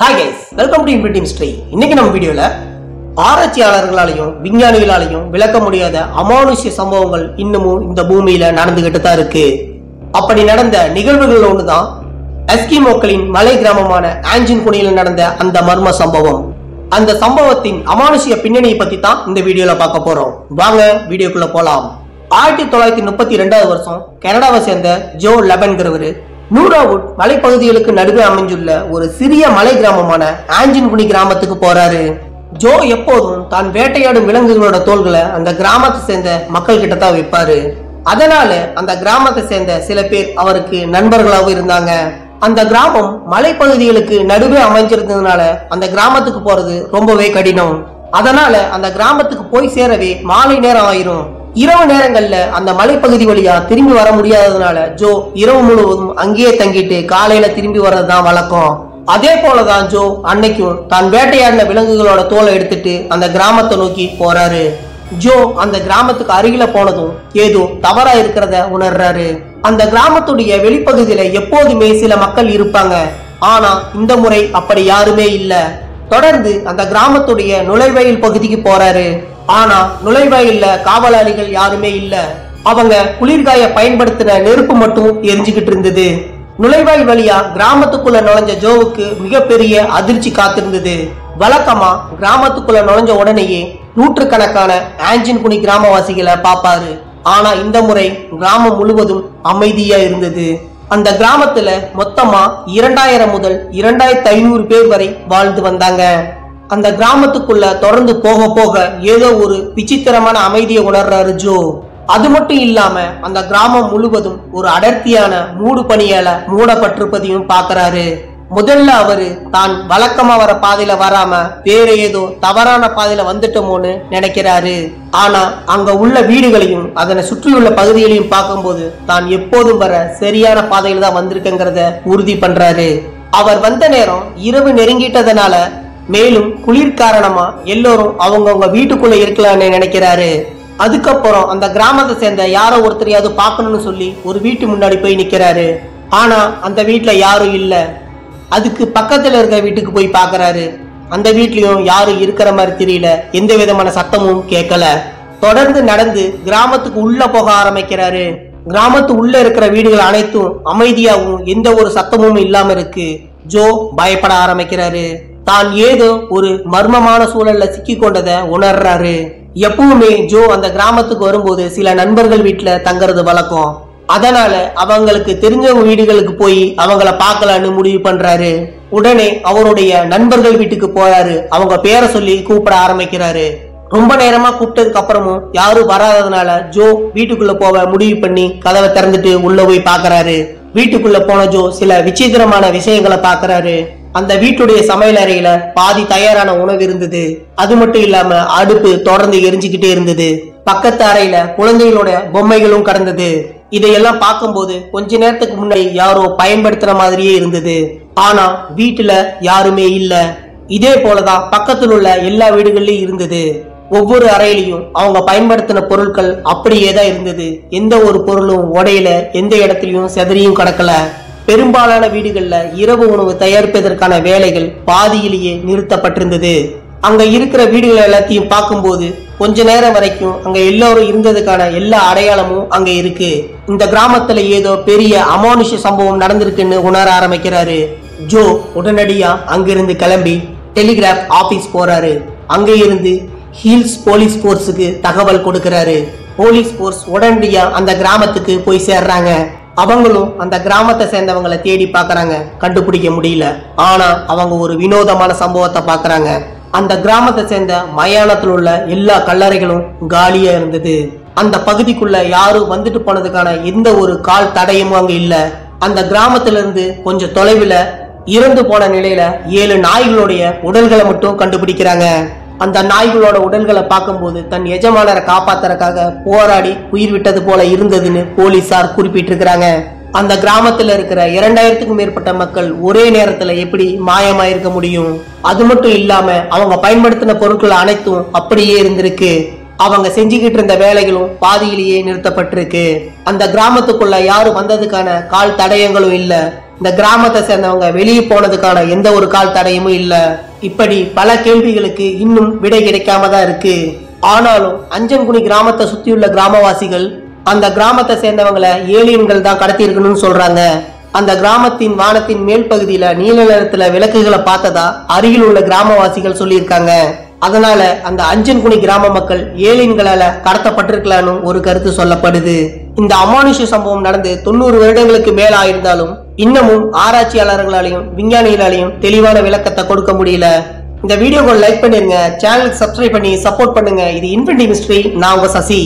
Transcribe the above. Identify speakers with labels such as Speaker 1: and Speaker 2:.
Speaker 1: Hi guys welcome to infinity mystery இன்னைக்கு நம்ம வீடியோல ஆராய்ச்சியாளர்களாலையும் விஞ்ஞானிகளாலையும் விளக்க முடியாத அமானுஷ்ய சம்பவங்கள் இன்னமும் இந்த பூமியில நடந்துகிட்டு தான் இருக்கு. அப்படி நடந்த நிகழ்வுகள் ஒண்ணுதான் எஸ்கிமோக்களின் மலை கிராமமான ஆஞ்சின் குனியில நடந்த அந்த மர்ம சம்பவம். அந்த சம்பவத்தின் அமானுஷ்ய பின்னணியை பத்தி தான் இந்த வீடியோல பார்க்க போறோம். வாங்க வீடியோக்குள்ள போலாம். ஆயிரத்தி தொள்ளாயிரத்தி முப்பத்தி ரெண்டாவது வருஷம் கனடாவை சேர்ந்த ஜோ லெபன்கிறவரு நூராவுட் மலைப்பகுதிகளுக்கு நடுவே அமைஞ்சுள்ள ஒரு சிறிய மலை கிராமமான ஆஞ்சின்குனி கிராமத்துக்கு போறாரு. ஜோ எப்போதும் தான் வேட்டையாடும் விலங்குகளோட தோள்களை அந்த கிராமத்தை சேர்ந்த மக்கள் கிட்ட தான் வைப்பாரு. அதனால அந்த கிராமத்தை சேர்ந்த சில பேர் அவருக்கு நண்பர்களாகவும் இருந்தாங்க. அந்த கிராமம் மலைப்பகுதிகளுக்கு நடுவே அமைஞ்சிருந்ததுனால அந்த கிராமத்துக்கு போறது ரொம்பவே கடினம். அதனால அந்த கிராமத்துக்கு போய் சேரவே மாலை நேரம் ஆயிரும். இரவு நேரங்கள்ல அந்த மலைப்பகுதி வழியா திரும்பி வர முடியாததுனால ஜோ இரவு முழுவதும் அங்கேயே தங்கிட்டு காலையில திரும்பி வர்றதுதான் வழக்கம். அதே போலதான் ஜோ அன்னைக்கும் தான் வேட்டையாடின விலங்குகளோட தோலை எடுத்துட்டு அந்த கிராமத்தை நோக்கி போறாரு. ஜோ அந்த கிராமத்துக்கு அருகில போனதும் ஏதோ தவறா இருக்கிறத உணர்றாரு. அந்த கிராமத்துடைய வெளிப்பகுதியில எப்போதுமே சில மக்கள் இருப்பாங்க. ஆனா இந்த முறை அப்படி யாருமே இல்ல. தொடர்ந்து அந்த கிராமத்துடைய நுழைவயில் பகுதிக்கு போறாரு. ஆனா நுழைவாயில்ல காவலாளிகள் யாருமே இல்ல. அவங்க குளிர்காய பயன்படுத்தின நெருப்பு மட்டும் எரிஞ்சுக்கிட்டு இருந்தது. நுழைவாய் வழியா கிராமத்துக்குள்ள நுழைஞ்ச ஜோவுக்கு மிகப்பெரிய அதிர்ச்சி காத்திருந்தது. வழக்கமா கிராமத்துக்குள்ள நுழைஞ்ச உடனேயே நூற்றுக்கணக்கான ஆஞ்சின் குனி கிராமவாசிகளை பாப்பாரு ஆனா இந்த முறை கிராமம் முழுவதும் அமைதியா இருந்தது. அந்த கிராமத்துல மொத்தமா இரண்டாயிரம் முதல் இரண்டாயிரத்தி ஐநூறு பேர் வரை வாழ்ந்து வந்தாங்க. அந்த கிராமத்துக்குள்ள தொடர்ந்து போக போக ஏதோ ஒரு விசித்திரமான அமைதியை உணர்றாரு ஜோ. அது மட்டும் இல்லாம அந்த கிராமம் முழுவதும் ஒரு அடர்த்தியான மூடு பணியால மூடப்பட்டிருப்பதையும் பாக்குறாரு. முதல்ல அவரு தான் வழக்கமா வர பாதையில வராம வேற ஏதோ தவறான பாதையில வந்துட்டோமோன்னு நினைக்கிறாரு. ஆனா அங்க உள்ள வீடுகளையும் அதனை சுற்றியுள்ள பகுதிகளையும் பார்க்கும்போது தான் எப்போதும் வர சரியான பாதையில தான் வந்திருக்கேங்கிறத உறுதி பண்றாரு. அவர் வந்த நேரம் இரவு நெருங்கிட்டதுனால மேலும் குளிர் காரணமா எல்லோரும் அவங்கவுங்க வீட்டுக்குள்ள இருக்கலாம்னு நினைக்கிறாரு. அதுக்கப்புறம் அந்த கிராமத்தை சேர்ந்த யாரோ ஒருத்தரையாவது பார்க்கணும்னு சொல்லி ஒரு வீட்டு முன்னாடி போய் நிற்கிறாரு ஆனா அந்த வீட்டில் யாரும் இல்லை. அதுக்கு பக்கத்தில் இருக்க வீட்டுக்கு போய் பார்க்கறாரு. அந்த வீட்லயும் யாரும் இருக்கிற மாதிரி தெரியல. எந்த விதமான சத்தமும் கேட்கல. தொடர்ந்து நடந்து கிராமத்துக்கு உள்ள போக ஆரம்பிக்கிறாரு. கிராமத்து உள்ள இருக்கிற வீடுகள் அனைத்தும் அமைதியாகவும் எந்த ஒரு சத்தமும் இல்லாம இருக்கு. ஜோ பயப்பட ஆரம்பிக்கிறாரு. தான் ஏதோ ஒரு மர்மமான சூழல்ல சிக்கி கொண்டதை உணர்றாரு. எப்பவுமே ஜோ அந்த கிராமத்துக்கு வரும்போது சில நண்பர்கள் வீட்டுல தங்குறது வழக்கம். அதனால அவங்களுக்கு தெரிஞ்சவங்க வீடுகளுக்கு போய் அவங்கள பார்க்கலான்னு முடிவு பண்றாரு. உடனே அவருடைய நண்பர்கள் வீட்டுக்கு போறாரு. அவங்க பேரை சொல்லி கூப்பிட ஆரம்பிக்கிறாரு. ரொம்ப நேரமா கூப்பிட்டதுக்கு அப்புறமும் யாரும் வராததுனால ஜோ வீட்டுக்குள்ள போக முடிவு பண்ணி கதவை திறந்துட்டு உள்ள போய் பாக்குறாரு. வீட்டுக்குள்ள போன ஜோ சில விசித்திரமான விஷயங்களை பாக்குறாரு. அந்த வீட்டுடைய சமையல் அறையில பாதி தயாரான உணவு இருந்தது. அது மட்டும் இல்லாம அடுப்பு தொடர்ந்து எரிஞ்சுக்கிட்டே இருந்தது. பக்கத்து அறையில குழந்தைகளோட பொம்மைகளும் கடந்தது. இதையெல்லாம் பார்க்கும்போது கொஞ்ச நேரத்துக்கு முன்னாடி யாரோ பயன்படுத்துற மாதிரியே இருந்தது. ஆனா வீட்டுல யாருமே இல்ல. இதே போலதான் பக்கத்தில் உள்ள எல்லா வீடுகள்லயும் இருந்தது. ஒவ்வொரு அறையிலையும் அவங்க பயன்படுத்தின பொருட்கள் அப்படியே தான் இருந்தது. எந்த ஒரு பொருளும் உடையில எந்த இடத்துலயும் செதறியும் கிடக்கல. பெரும்பாலான வீடுகளில் இரவு உணவு தயாரிப்பதற்கான வேலைகள் பாதியிலேயே நிறுத்தப்பட்டிருந்தது. அங்க இருக்கிற வீடுகள் எல்லாத்தையும் பார்க்கும்போது கொஞ்ச நேரம் வரைக்கும் அங்க எல்லோரும் இருந்ததுக்கான எல்லா அடையாளமும் அங்க இருக்கு. இந்த கிராமத்துல ஏதோ பெரிய அமானுஷ சம்பவம் நடந்திருக்குன்னு உணர ஆரம்பிக்கிறாரு. ஜோ உடனடியா அங்கிருந்து கிளம்பி டெலிகிராஃப் ஆபீஸ் போறாரு. அங்க இருந்து ஹீல்ஸ் போலீஸ் போர்ஸுக்கு தகவல் கொடுக்கிறாரு. போலீஸ் போர்ஸ் உடனடியா அந்த கிராமத்துக்கு போய் சேர்றாங்க. அவங்களும் அந்த கிராமத்தை சேர்ந்தவங்களை தேடி பார்க்குறாங்க. கண்டுபிடிக்க முடியல. ஆனா அவங்க ஒரு வினோதமான சம்பவத்தை பார்க்குறாங்க. அந்த கிராமத்தை சேர்ந்த மயானத்தில் உள்ள எல்லா கல்லறைகளும் காலியா இருந்தது. அந்த பகுதிக்குள்ள யாரும் வந்துட்டு போனதுக்கான எந்த ஒரு கால் தடையும் அங்க இல்ல. அந்த கிராமத்திலிருந்து கொஞ்சம் தொலைவில் இறந்து போன நிலையில ஏழு நாய்களுடைய உடல்களை மட்டும் கண்டுபிடிக்கிறாங்க. அந்த நாய்களோட உடல்களை பார்க்கும்போது தன் எஜமானரை காப்பாத்துறதுக்காக போராடி உயிர் விட்டது போல இருந்ததுன்னு போலீசார் குறிப்பிட்டிருக்கிறாங்க. அந்த கிராமத்துல இருக்கிற இரண்டாயிரத்துக்கும் மேற்பட்ட மக்கள் ஒரே நேரத்துல எப்படி மாயமாயிருக்க முடியும்? அது மட்டும் இல்லாம அவங்க பயன்படுத்தின பொருட்கள் அனைத்தும் அப்படியே இருந்திருக்கு. அவங்க செஞ்சுக்கிட்டு இருந்த வேலைகளும் பாதியிலேயே நிறுத்தப்பட்டிருக்கு. அந்த கிராமத்துக்குள்ள யாரும் வந்ததுக்கான கால் தடயங்களும் இல்லை. இந்த கிராமத்தை சேர்ந்தவங்க வெளியே போனதுக்கான எந்த ஒரு கால் தடையுமும் இல்ல. இப்படி பல கேள்விகளுக்கு இன்னும் விடை கிடைக்காம தான் இருக்கு. ஆனாலும் அஞ்சன்குனி கிராமத்தை சுத்தியுள்ள கிராமவாசிகள் அந்த கிராமத்தை சேர்ந்தவங்களை ஏலியன்கள் தான் கடத்தி இருக்கணும்னு சொல்றாங்க. அந்த கிராமத்தின் வானத்தின் மேல் பகுதியில நீல நிறத்துல விளக்குகளை பார்த்ததா அருகில் உள்ள கிராமவாசிகள் சொல்லியிருக்காங்க. அதனால அந்த அஞ்சன்குனி கிராம மக்கள் ஏலியன்களால கடத்தப்பட்டிருக்கலான்னு ஒரு கருத்து சொல்லப்படுது. இந்த அமானுஷ சம்பவம் நடந்து தொண்ணூறு வருடங்களுக்கு மேல ஆயிருந்தாலும் இன்னமும் ஆராய்ச்சியாளர்களாலையும் விஞ்ஞானிகளாலையும் தெளிவான விளக்கத்தை கொடுக்க முடியல. இந்த வீடியோவை லைக் பண்ணிருங்க சேனலுக்கு சப்ஸ்கிரைப் பண்ணி சப்போர்ட் பண்ணுங்க. இது இன்ஃபினிட்டி மிஸ்ட்ரி நான் உங்க சசி.